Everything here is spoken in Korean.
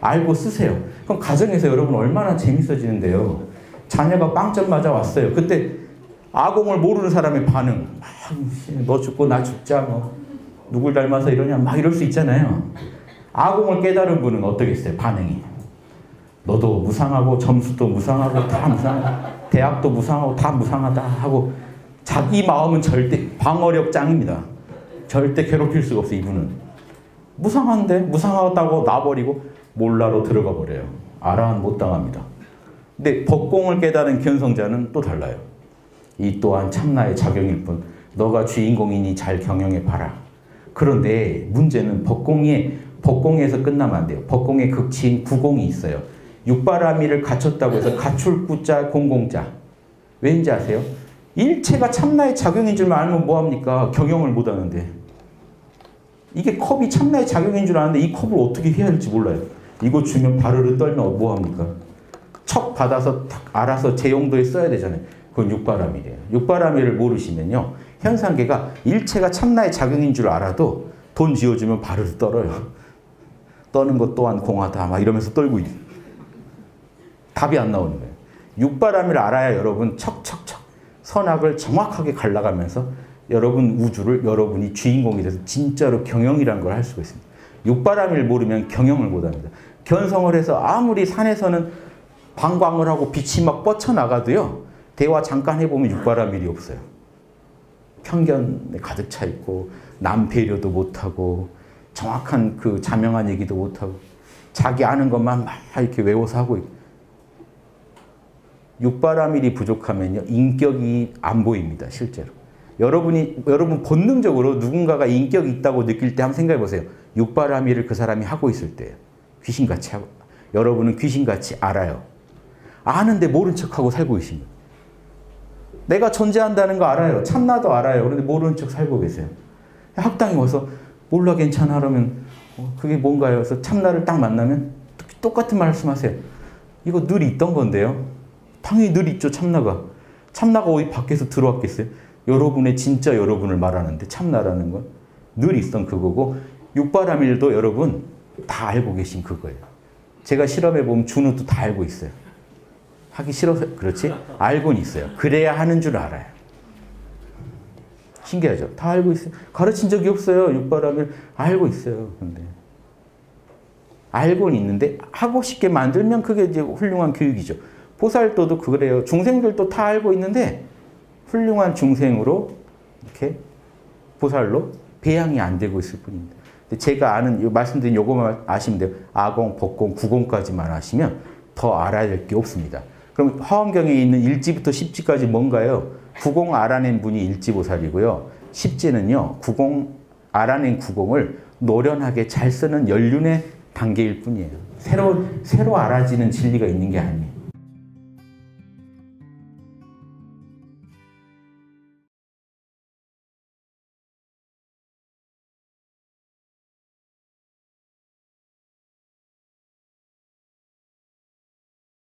알고 쓰세요. 그럼 가정에서 여러분 얼마나 재밌어지는데요. 자녀가 빵점 맞아 왔어요. 그때 아공을 모르는 사람의 반응. 아, 너 죽고 나 죽자 뭐 누굴 닮아서 이러냐 막 이럴 수 있잖아요. 아공을 깨달은 분은 어떻겠어요? 반응이. 너도 무상하고 점수도 무상하고 다 무상, 대학도 무상하고 다 무상하다 하고 자기 마음은 절대 방어력 짱입니다. 절대 괴롭힐 수가 없어 이분은. 무상한데 무상하다고 놔버리고 몰라로 들어가 버려요. 알아는 못 당합니다. 근데 법공을 깨달은 견성자는 또 달라요. 이 또한 참나의 작용일 뿐. 너가 주인공이니 잘 경영해 봐라. 그런데 문제는 법공에 법공에서 끝나면 안 돼요. 법공의 극치인 구공이 있어요. 육바라미를 갖췄다고 해서 갖출 구자 공공자. 왠지 아세요? 일체가 참나의 작용인 줄만 알면 뭐합니까? 경영을 못하는데. 이게 컵이 참나의 작용인 줄 아는데 이 컵을 어떻게 해야 할지 몰라요. 이거 주면 바르르 떨면 뭐합니까? 척 받아서 탁 알아서 제 용도에 써야 되잖아요. 그건 육바람이래요. 육바람이를 모르시면요. 현상계가 일체가 참나의 작용인 줄 알아도 돈 지어주면 바르르 떨어요. 떠는 것 또한 공하다 막 이러면서 떨고 있는 답이 안 나오는 거예요. 육바람이를 알아야 여러분 척척척 선악을 정확하게 갈라가면서 여러분 우주를 여러분이 주인공이 돼서 진짜로 경영이라는 걸 할 수가 있습니다. 육바람이를 모르면 경영을 못합니다. 견성을 해서 아무리 산에서는 방광을 하고 빛이 막 뻗쳐나가도요. 대화 잠깐 해보면 육바람일이 없어요. 편견에 가득 차 있고 남 배려도 못하고 정확한 그 자명한 얘기도 못하고 자기 아는 것만 막 이렇게 외워서 하고 있고 육바라밀이 부족하면요 인격이 안 보입니다 실제로 여러분이 여러분 본능적으로 누군가가 인격이 있다고 느낄 때 한번 생각해 보세요 육바라밀을 그 사람이 하고 있을 때예요 귀신같이 하고 여러분은 귀신같이 알아요 아는데 모른 척하고 살고 계십니다 내가 존재한다는 거 알아요 참나도 알아요 그런데 모르는 척 살고 계세요 학당에 와서 몰라 괜찮아 그러면 어, 그게 뭔가요? 그래서 참나를 딱 만나면 똑같은 말씀하세요. 이거 늘 있던 건데요. 당연히 늘 있죠 참나가. 참나가 어디 밖에서 들어왔겠어요? 여러분의 진짜 여러분을 말하는데 참나라는 건 늘 있던 그거고 육바라밀도 여러분 다 알고 계신 그거예요. 제가 실험해 보면 준우도 다 알고 있어요. 하기 싫어서 그렇지? 알고는 있어요. 그래야 하는 줄 알아요. 신기하죠? 다 알고 있어요. 가르친 적이 없어요. 육바람을 알고 있어요. 근데 알고는 있는데 하고 싶게 만들면 그게 이제 훌륭한 교육이죠. 보살도도 그래요. 중생들도 다 알고 있는데 훌륭한 중생으로 이렇게 보살로 배양이 안 되고 있을 뿐입니다. 제가 아는 말씀드린 요거만 아시면 돼요. 아공, 법공, 구공까지만 아시면 더 알아야 될 게 없습니다. 그럼 화엄경에 있는 1지부터 10지까지 뭔가요? 구공 알아낸 분이 일지보살이고요. 십지는요. 구공 알아낸 구공을 노련하게 잘 쓰는 연륜의 단계일 뿐이에요. 새로 새로 알아지는 진리가 있는 게 아닙니다.